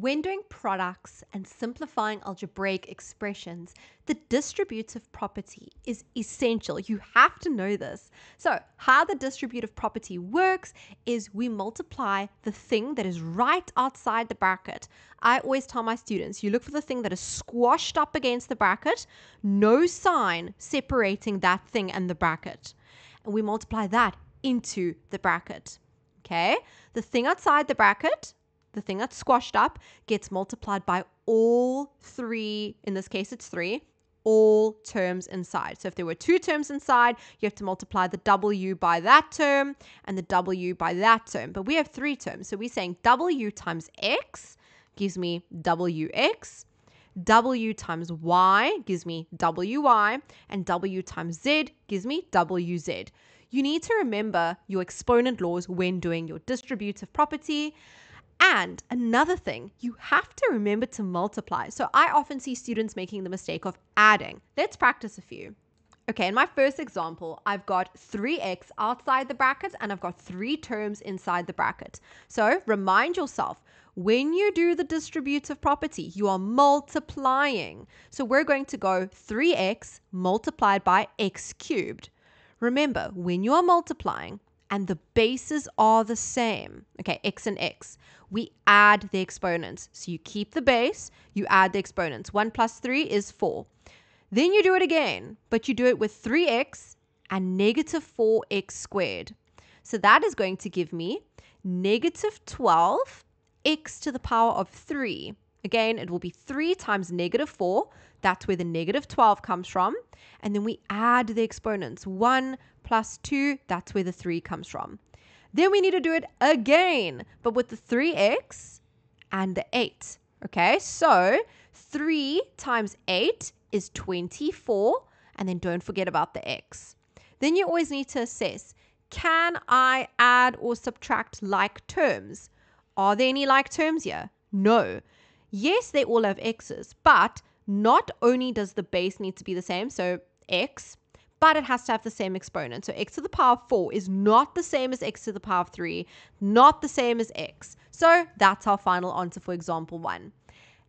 When doing products and simplifying algebraic expressions, the distributive property is essential. You have to know this. So, how the distributive property works is we multiply the thing that is right outside the bracket. I always tell my students you look for the thing that is squashed up against the bracket, no sign separating that thing and the bracket. And we multiply that into the bracket. Okay? The thing outside the bracket the thing that's squashed up gets multiplied by all three, in this case it's three, all terms inside. So if there were two terms inside, you have to multiply the w by that term and the w by that term. But we have three terms. So we're saying w times x gives me wx, w times y gives me wy, and w times z gives me wz. You need to remember your exponent laws when doing your distributive property. And another thing, you have to remember to multiply. So I often see students making the mistake of adding. Let's practice a few. Okay, in my first example, I've got 3x outside the bracket and I've got three terms inside the bracket. So remind yourself, when you do the distributive property, you are multiplying. So we're going to go 3x multiplied by x cubed. Remember, when you are multiplying, and the bases are the same, okay, x and x, we add the exponents. So you keep the base, you add the exponents. 1 plus 3 is 4. Then you do it again, but you do it with 3x and negative 4x squared. So that is going to give me negative 12 x to the power of 3. Again, it will be 3 times negative 4. That's where the negative 12 comes from. And then we add the exponents. 1 plus 2, that's where the 3 comes from. Then we need to do it again, but with the 3x and the 8. Okay, so 3 times 8 is 24, and then don't forget about the x. Then you always need to assess, can I add or subtract like terms? Are there any like terms here? No. Yes, they all have x's, but not only does the base need to be the same, so x, but it has to have the same exponent. So x to the power of 4 is not the same as x to the power of 3, not the same as x. So that's our final answer for example 1.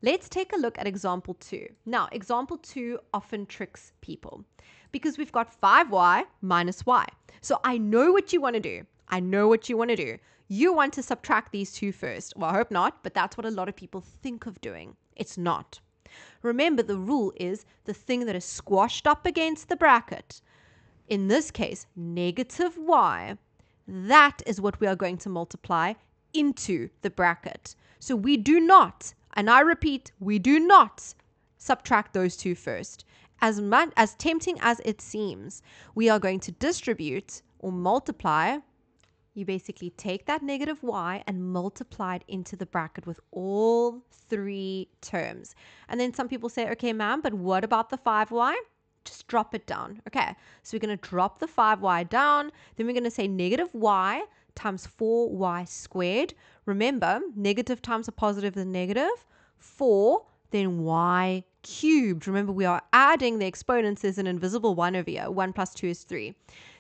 Let's take a look at example 2. Now, example 2 often tricks people because we've got 5y minus y. So I know what you want to do. I know what you want to do. You want to subtract these two first. Well, I hope not, but that's what a lot of people think of doing. It's not. Remember, the rule is the thing that is squashed up against the bracket, in this case, negative y, that is what we are going to multiply into the bracket. So we do not, and I repeat, we do not subtract those two first. As much as tempting as it seems, we are going to distribute or multiply you basically take that negative y and multiply it into the bracket with all three terms. And then some people say, okay, ma'am, but what about the 5y? Just drop it down. Okay, so we're going to drop the 5y down. Then we're going to say negative y times 4y squared. Remember, negative times a positive is negative. 4, then y cubed. Remember, we are adding the exponents. There's an invisible 1 over here. 1 plus 2 is 3.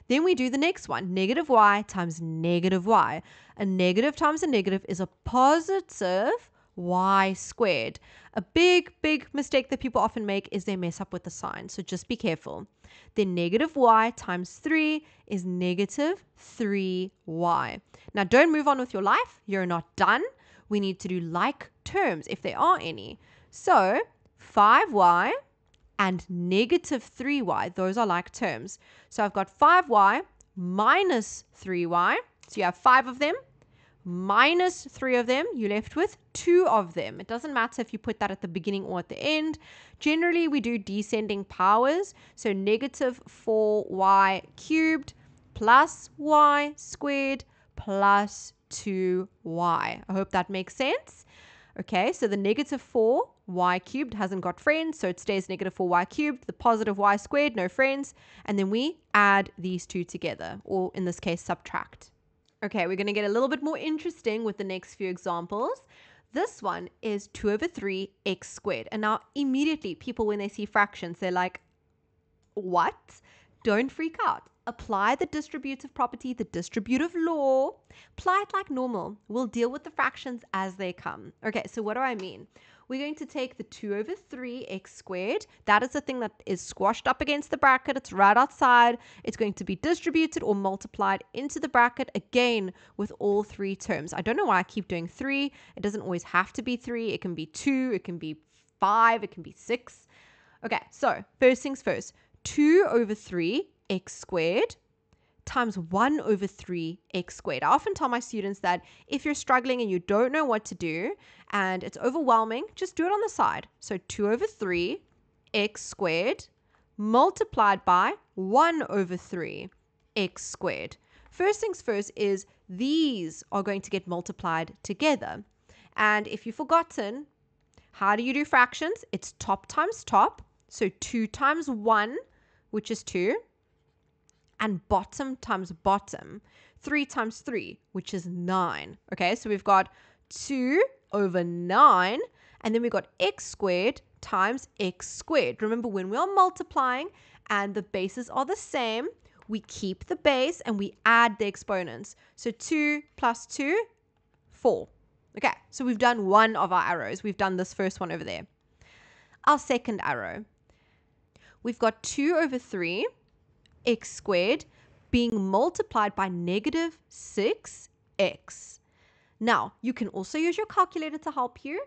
Then we do the next one, negative y times negative y. A negative times a negative is a positive y squared. A big, big mistake that people often make is they mess up with the sign. So just be careful. Then negative y times 3 is negative 3y. Now don't move on with your life. You're not done. We need to do like terms if there are any. So 5y and negative 3y. Those are like terms. So I've got 5y minus 3y. So you have five of them minus three of them. You're left with two of them. It doesn't matter if you put that at the beginning or at the end. Generally, we do descending powers. So negative 4y cubed plus y squared plus 2y. I hope that makes sense. Okay, so the negative 4 y cubed hasn't got friends, so it stays negative 4y cubed. The positive y squared, no friends. And then we add these two together, or in this case, subtract. Okay, we're going to get a little bit more interesting with the next few examples. This one is 2 over 3 x squared. And now immediately people, when they see fractions, they're like, what? Don't freak out. Apply the distributive property, the distributive law, apply it like normal. We'll deal with the fractions as they come. Okay, so what do I mean? We're going to take the 2 over 3x squared. That is the thing that is squashed up against the bracket. It's right outside. It's going to be distributed or multiplied into the bracket again with all three terms. I don't know why I keep doing 3. It doesn't always have to be 3. It can be 2. It can be 5. It can be 6. Okay, so first things first. 2 over 3 x squared times 1 over 3 x squared. I often tell my students that if you're struggling and you don't know what to do and it's overwhelming, just do it on the side. So 2 over 3 x squared multiplied by 1 over 3 x squared. First things first is these are going to get multiplied together. And if you've forgotten, how do you do fractions? It's top times top. So 2 times 1, which is 2, and bottom times bottom, 3 times 3, which is 9. Okay, so we've got 2 over 9, and then we've got x squared times x squared. Remember, when we are multiplying and the bases are the same, we keep the base and we add the exponents. So 2 plus 2, 4. Okay, so we've done one of our arrows. We've done this first one over there. Our second arrow. We've got 2 over 3 x squared being multiplied by negative 6x. Now, you can also use your calculator to help you.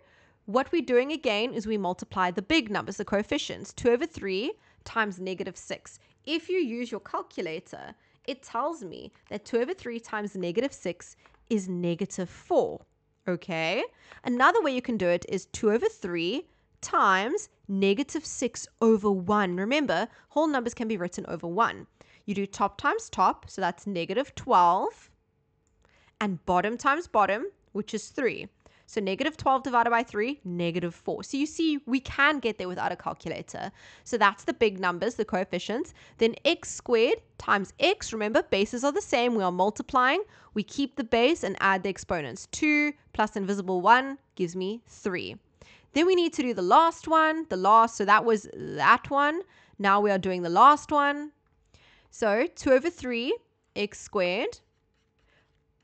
What we're doing again is we multiply the big numbers, the coefficients, 2 over 3 times negative 6. If you use your calculator, it tells me that 2 over 3 times negative 6 is negative 4. Okay? Another way you can do it is 2 over 3 times negative 6 over 1. Remember, whole numbers can be written over 1. You do top times top, so that's negative 12, and bottom times bottom, which is 3. So negative 12 divided by 3, negative 4. So you see, we can get there without a calculator. So that's the big numbers, the coefficients. Then x squared times x, remember, bases are the same. We are multiplying. We keep the base and add the exponents. 2 plus invisible 1 gives me 3. Then we need to do the last one, the last, so that was that one. Now we are doing the last one. So 2 over 3 x squared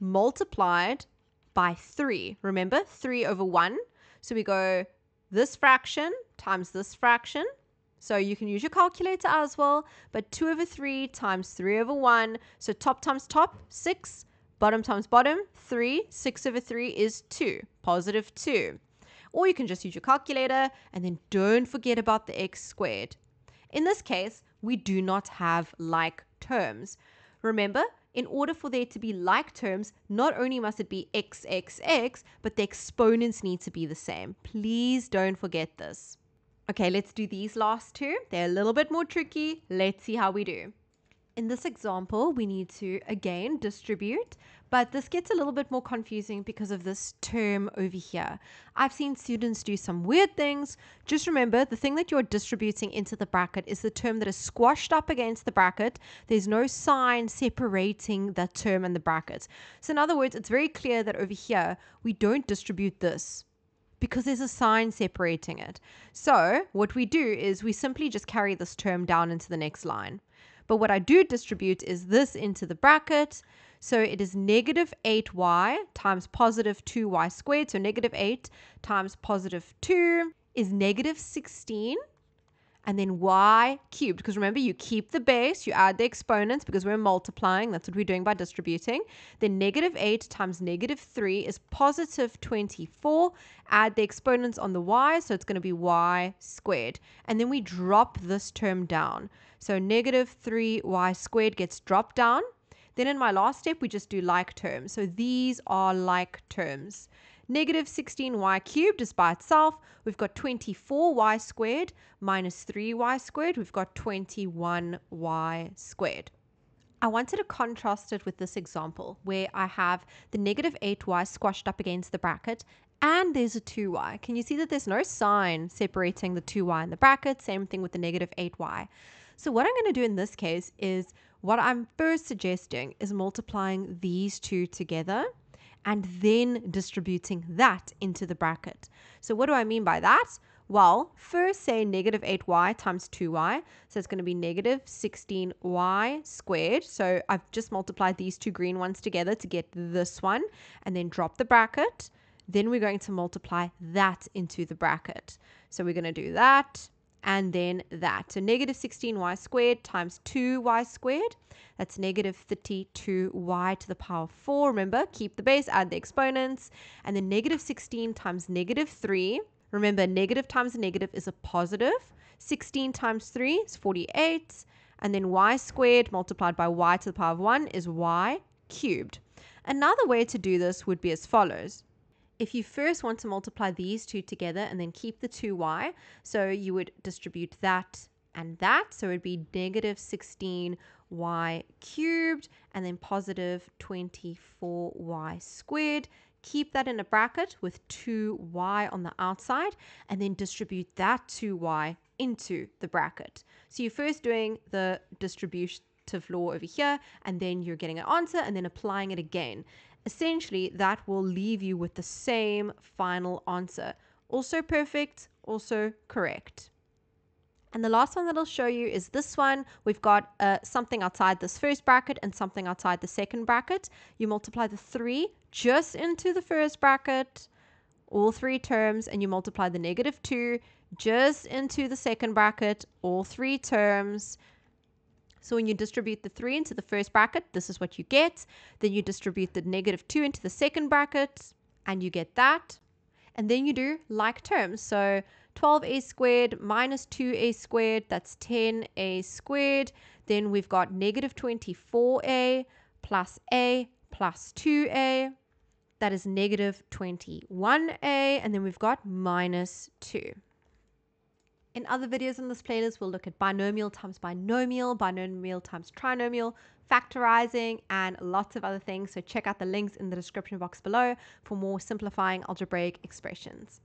multiplied by 3. Remember, 3 over 1. So we go this fraction times this fraction. So you can use your calculator as well, but 2 over 3 times 3 over 1. So top times top, 6. Bottom times bottom, 3. 6 over 3 is 2, positive 2 or you can just use your calculator and then don't forget about the x squared. In this case, we do not have like terms. Remember, in order for there to be like terms, not only must it be x, x, x, but the exponents need to be the same. Please don't forget this. Okay, let's do these last two. They're a little bit more tricky. Let's see how we do. In this example, we need to again distribute, but this gets a little bit more confusing because of this term over here. I've seen students do some weird things. Just remember, the thing that you're distributing into the bracket is the term that is squashed up against the bracket. There's no sign separating that term and the bracket. So in other words, it's very clear that over here, we don't distribute this because there's a sign separating it. So what we do is we simply just carry this term down into the next line. But what I do distribute is this into the bracket. So it is negative 8y times positive 2y squared. So negative 8 times positive 2 is negative 16 and then y cubed. Because remember, you keep the base, you add the exponents because we're multiplying. That's what we're doing by distributing. Then negative 8 times negative 3 is positive 24. Add the exponents on the y, so it's going to be y squared. And then we drop this term down. So negative 3y squared gets dropped down. Then in my last step, we just do like terms. So these are like terms. Negative 16y cubed is by itself. We've got 24y squared minus 3y squared. We've got 21y squared. I wanted to contrast it with this example where I have the negative 8y squashed up against the bracket and there's a 2y. Can you see that there's no sign separating the 2y and the bracket? Same thing with the negative 8y. So what I'm going to do in this case is what I'm first suggesting is multiplying these two together and then distributing that into the bracket. So what do I mean by that? Well, first say negative 8y times 2y. So it's going to be negative 16y squared. So I've just multiplied these two green ones together to get this one and then drop the bracket. Then we're going to multiply that into the bracket. So we're going to do that and then that. So negative 16y squared times 2y squared. That's negative 32y to the power of 4. Remember, keep the base, add the exponents. And then negative 16 times negative 3 Remember, negative times a negative is a positive. 16 times 3 is 48. And then y squared multiplied by y to the power of 1 is y cubed. Another way to do this would be as follows. If you first want to multiply these two together and then keep the 2y, so you would distribute that and that. So it would be negative 16y cubed and then positive 24y squared keep that in a bracket with 2y on the outside and then distribute that 2y into the bracket. So you're first doing the distributive law over here and then you're getting an answer and then applying it again. Essentially, that will leave you with the same final answer. Also perfect, also correct. And the last one that I'll show you is this one. We've got uh, something outside this first bracket and something outside the second bracket. You multiply the 3 just into the first bracket, all three terms, and you multiply the negative 2 just into the second bracket, all three terms. So when you distribute the 3 into the first bracket, this is what you get. Then you distribute the negative 2 into the second bracket, and you get that. And then you do like terms. So 12a squared minus 2a squared, that's 10a squared. Then we've got negative 24a plus a plus 2a. That is negative 21a. And then we've got minus 2. In other videos in this playlist, we'll look at binomial times binomial, binomial times trinomial, factorizing, and lots of other things. So check out the links in the description box below for more simplifying algebraic expressions.